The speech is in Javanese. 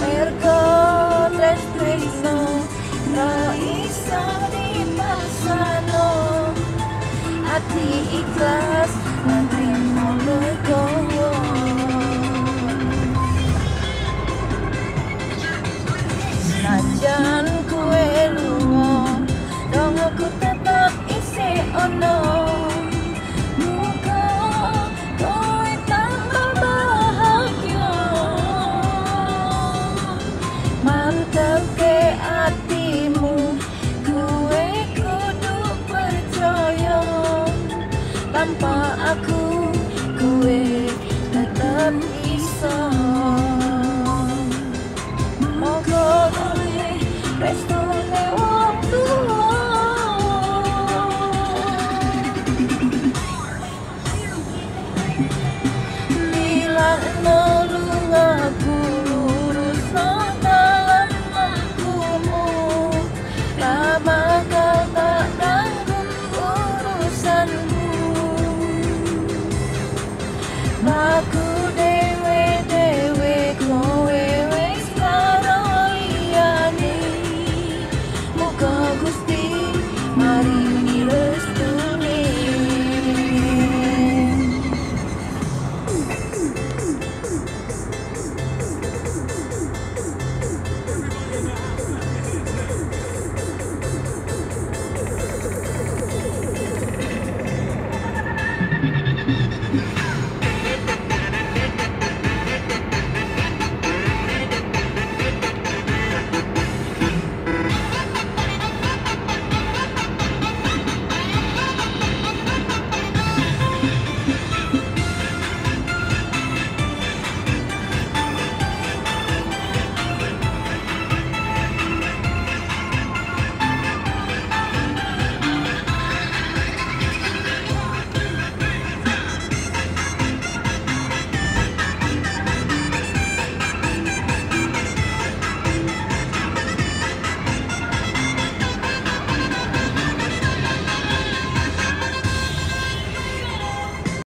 Mercotres preso tanpa aku kue tetap bisa Moga kue resto lewat tua Bila enak く